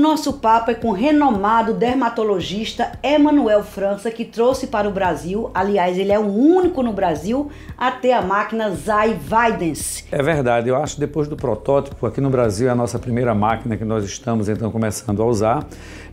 nosso papo é com o renomado dermatologista Emanuel França, que trouxe para o Brasil, aliás, ele é o único no Brasil a ter a máquina Zai Vidence. É verdade, eu acho que depois do protótipo, aqui no Brasil é a nossa primeira máquina que nós estamos então começando a usar.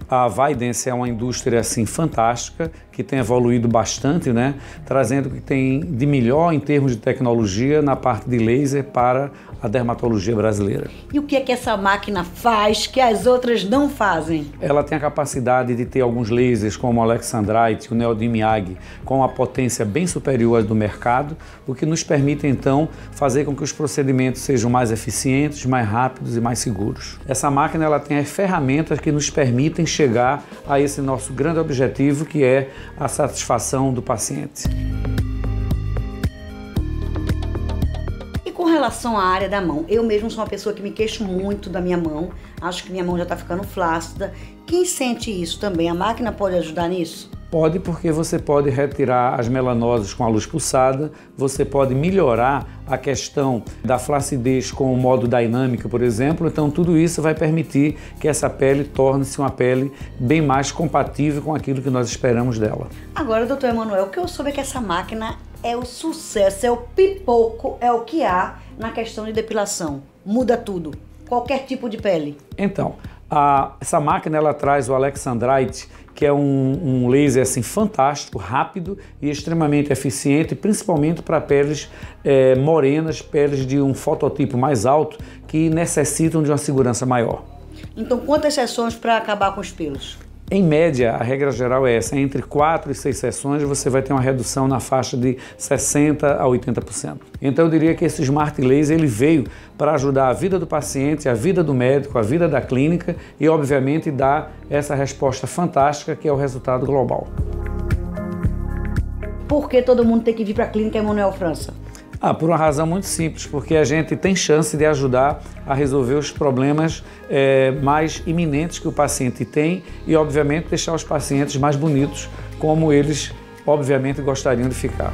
A Vidence é uma indústria assim fantástica, que tem evoluído bastante, né? trazendo o que tem de melhor em termos de tecnologia na parte de laser para a dermatologia brasileira. E o que é que essa máquina faz que as outras não fazem? Ela tem a capacidade de ter alguns lasers como o Alexandrite, o Neodymium Yag, com a potência bem superior à do mercado, o que nos permite então fazer com que os procedimentos sejam mais eficientes, mais rápidos e mais seguros. Essa máquina ela tem as ferramentas que nos permitem chegar a esse nosso grande objetivo que é a satisfação do paciente. Com relação à área da mão, eu mesmo sou uma pessoa que me queixo muito da minha mão, acho que minha mão já está ficando flácida. Quem sente isso também? A máquina pode ajudar nisso? Pode, porque você pode retirar as melanoses com a luz pulsada, você pode melhorar a questão da flacidez com o modo dinâmico, por exemplo. Então, tudo isso vai permitir que essa pele torne-se uma pele bem mais compatível com aquilo que nós esperamos dela. Agora, doutor Emanuel, o que eu soube é que essa máquina é o sucesso, é o pipoco, é o que há na questão de depilação. Muda tudo, qualquer tipo de pele. Então, a, essa máquina ela traz o Alexandrite, que é um, um, laser assim fantástico, rápido e extremamente eficiente, principalmente para peles é, morenas, peles de um fototipo mais alto que necessitam de uma segurança maior. Então, quantas sessões para acabar com os pelos? Em média, a regra geral é essa: entre 4 e 6 sessões você vai ter uma redução na faixa de 60% a 80%. Então eu diria que esse Smart Laser ele veio para ajudar a vida do paciente, a vida do médico, a vida da clínica e, obviamente, dar essa resposta fantástica que é o resultado global. Por que todo mundo tem que vir para a clínica Emanuel França? Ah, por uma razão muito simples, porque a gente tem chance de ajudar a resolver os problemas é, mais iminentes que o paciente tem e, obviamente, deixar os pacientes mais bonitos como eles, obviamente, gostariam de ficar.